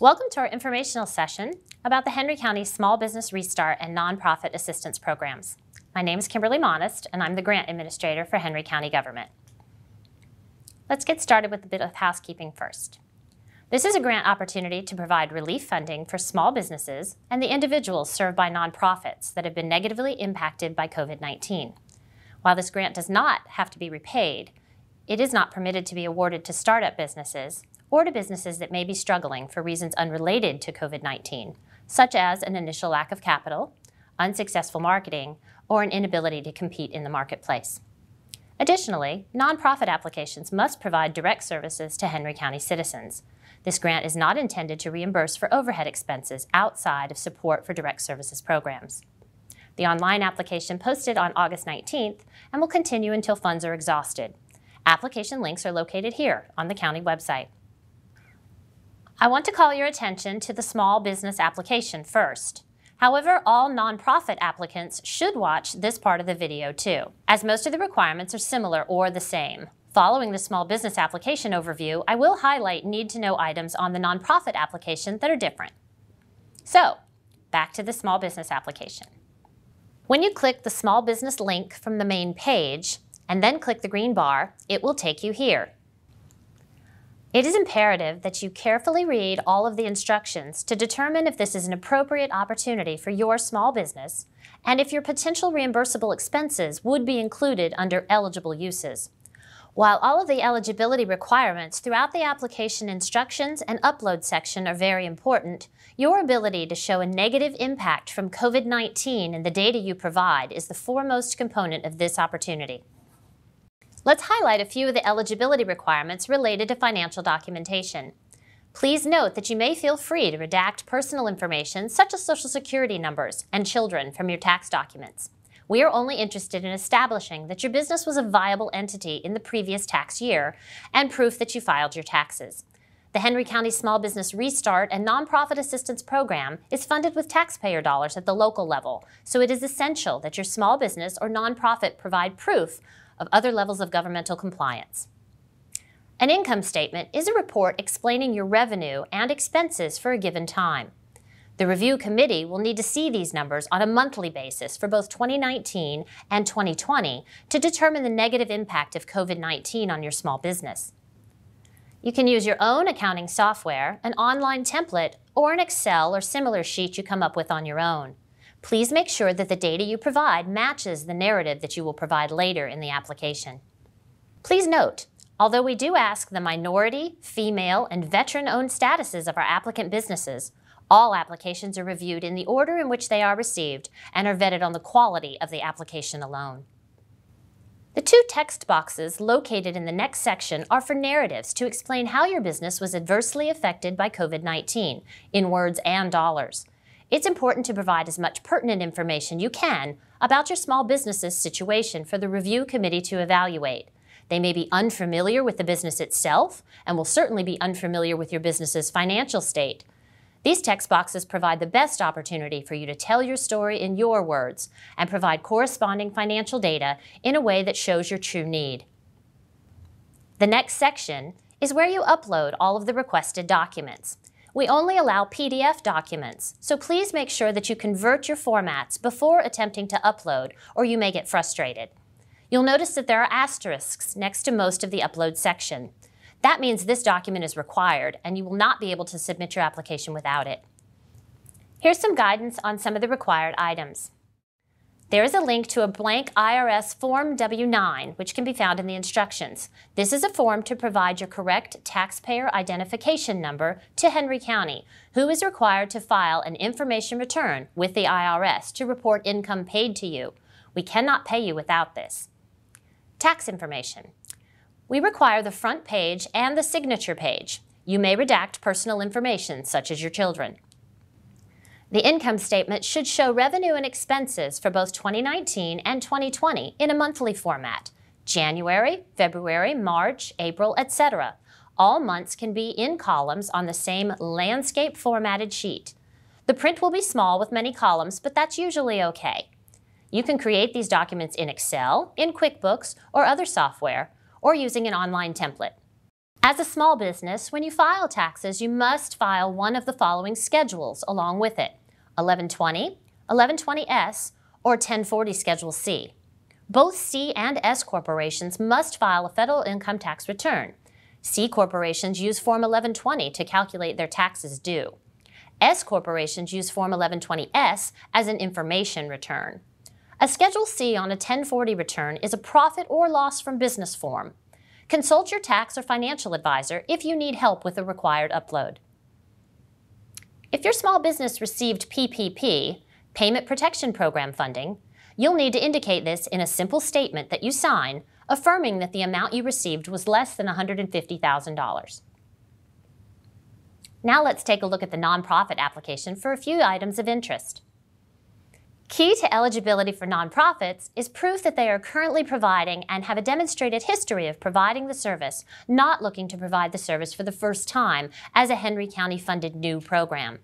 Welcome to our informational session about the Henry County Small Business Restart and Nonprofit Assistance Programs. My name is Kimberly Monist, and I'm the Grant Administrator for Henry County Government. Let's get started with a bit of housekeeping first. This is a grant opportunity to provide relief funding for small businesses and the individuals served by nonprofits that have been negatively impacted by COVID-19. While this grant does not have to be repaid, it is not permitted to be awarded to startup businesses or to businesses that may be struggling for reasons unrelated to COVID-19, such as an initial lack of capital, unsuccessful marketing, or an inability to compete in the marketplace. Additionally, nonprofit applications must provide direct services to Henry County citizens. This grant is not intended to reimburse for overhead expenses outside of support for direct services programs. The online application posted on August 19th and will continue until funds are exhausted. Application links are located here on the county website. I want to call your attention to the small business application first. However, all nonprofit applicants should watch this part of the video too, as most of the requirements are similar or the same. Following the small business application overview, I will highlight need-to-know items on the nonprofit application that are different. So, back to the small business application. When you click the small business link from the main page, and then click the green bar, it will take you here it is imperative that you carefully read all of the instructions to determine if this is an appropriate opportunity for your small business and if your potential reimbursable expenses would be included under eligible uses. While all of the eligibility requirements throughout the application instructions and upload section are very important, your ability to show a negative impact from COVID-19 in the data you provide is the foremost component of this opportunity. Let's highlight a few of the eligibility requirements related to financial documentation. Please note that you may feel free to redact personal information such as Social Security numbers and children from your tax documents. We are only interested in establishing that your business was a viable entity in the previous tax year and proof that you filed your taxes. The Henry County Small Business Restart and Nonprofit Assistance Program is funded with taxpayer dollars at the local level, so it is essential that your small business or nonprofit provide proof of other levels of governmental compliance. An income statement is a report explaining your revenue and expenses for a given time. The review committee will need to see these numbers on a monthly basis for both 2019 and 2020 to determine the negative impact of COVID-19 on your small business. You can use your own accounting software, an online template, or an Excel or similar sheet you come up with on your own. Please make sure that the data you provide matches the narrative that you will provide later in the application. Please note, although we do ask the minority, female, and veteran-owned statuses of our applicant businesses, all applications are reviewed in the order in which they are received and are vetted on the quality of the application alone. The two text boxes located in the next section are for narratives to explain how your business was adversely affected by COVID-19 in words and dollars. It's important to provide as much pertinent information you can about your small business's situation for the review committee to evaluate. They may be unfamiliar with the business itself and will certainly be unfamiliar with your business's financial state. These text boxes provide the best opportunity for you to tell your story in your words and provide corresponding financial data in a way that shows your true need. The next section is where you upload all of the requested documents. We only allow PDF documents, so please make sure that you convert your formats before attempting to upload or you may get frustrated. You'll notice that there are asterisks next to most of the upload section. That means this document is required and you will not be able to submit your application without it. Here's some guidance on some of the required items. There is a link to a blank IRS Form W-9, which can be found in the instructions. This is a form to provide your correct taxpayer identification number to Henry County, who is required to file an information return with the IRS to report income paid to you. We cannot pay you without this. Tax information. We require the front page and the signature page. You may redact personal information, such as your children. The income statement should show revenue and expenses for both 2019 and 2020 in a monthly format. January, February, March, April, etc. All months can be in columns on the same landscape formatted sheet. The print will be small with many columns, but that's usually okay. You can create these documents in Excel, in QuickBooks, or other software, or using an online template. As a small business, when you file taxes, you must file one of the following schedules along with it 1120, 1120S, or 1040 Schedule C. Both C and S corporations must file a federal income tax return. C corporations use Form 1120 to calculate their taxes due. S corporations use Form 1120S as an information return. A Schedule C on a 1040 return is a profit or loss from business form. Consult your tax or financial advisor if you need help with the required upload. If your small business received PPP, Payment Protection Program funding, you'll need to indicate this in a simple statement that you sign affirming that the amount you received was less than $150,000. Now let's take a look at the nonprofit application for a few items of interest. Key to eligibility for nonprofits is proof that they are currently providing and have a demonstrated history of providing the service, not looking to provide the service for the first time as a Henry County funded new program.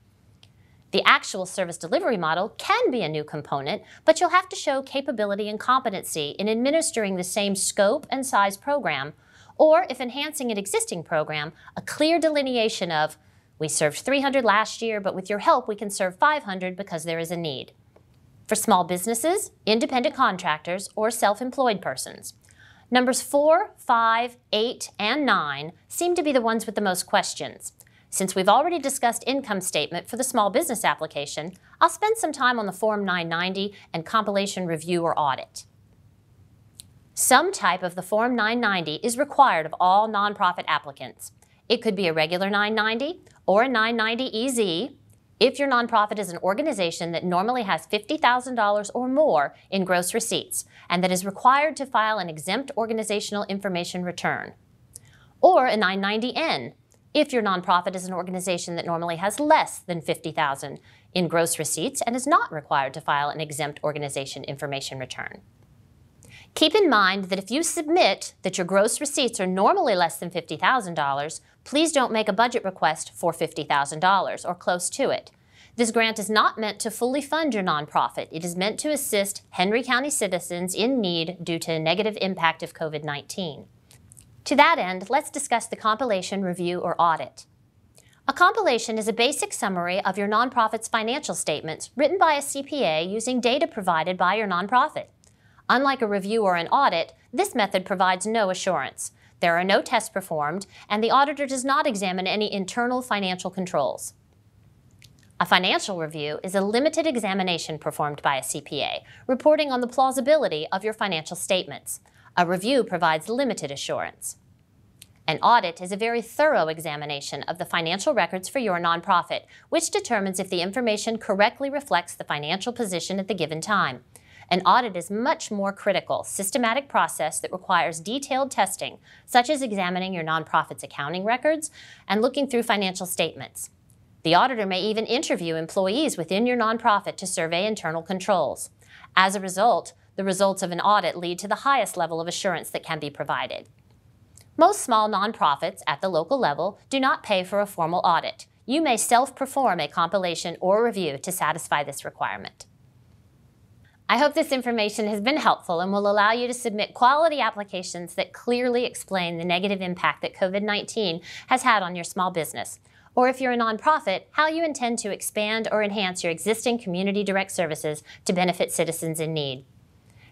The actual service delivery model can be a new component, but you'll have to show capability and competency in administering the same scope and size program, or if enhancing an existing program, a clear delineation of, we served 300 last year, but with your help we can serve 500 because there is a need for small businesses, independent contractors, or self-employed persons. Numbers 4, 5, 8, and 9 seem to be the ones with the most questions. Since we've already discussed income statement for the small business application, I'll spend some time on the Form 990 and compilation review or audit. Some type of the Form 990 is required of all nonprofit applicants. It could be a regular 990 or a 990 EZ if your nonprofit is an organization that normally has $50,000 or more in gross receipts and that is required to file an exempt organizational information return. Or a 990N if your nonprofit is an organization that normally has less than 50,000 in gross receipts and is not required to file an exempt organization information return. Keep in mind that if you submit that your gross receipts are normally less than $50,000, please don't make a budget request for $50,000 or close to it. This grant is not meant to fully fund your nonprofit. It is meant to assist Henry County citizens in need due to negative impact of COVID-19. To that end, let's discuss the compilation, review, or audit. A compilation is a basic summary of your nonprofit's financial statements written by a CPA using data provided by your nonprofit. Unlike a review or an audit, this method provides no assurance. There are no tests performed, and the auditor does not examine any internal financial controls. A financial review is a limited examination performed by a CPA, reporting on the plausibility of your financial statements. A review provides limited assurance. An audit is a very thorough examination of the financial records for your nonprofit, which determines if the information correctly reflects the financial position at the given time. An audit is much more critical, systematic process that requires detailed testing, such as examining your nonprofit's accounting records and looking through financial statements. The auditor may even interview employees within your nonprofit to survey internal controls. As a result, the results of an audit lead to the highest level of assurance that can be provided. Most small nonprofits at the local level do not pay for a formal audit. You may self-perform a compilation or review to satisfy this requirement. I hope this information has been helpful and will allow you to submit quality applications that clearly explain the negative impact that COVID-19 has had on your small business. Or if you're a nonprofit, how you intend to expand or enhance your existing community direct services to benefit citizens in need.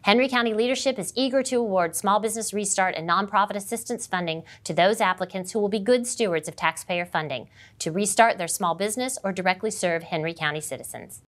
Henry County leadership is eager to award Small Business Restart and nonprofit assistance funding to those applicants who will be good stewards of taxpayer funding to restart their small business or directly serve Henry County citizens.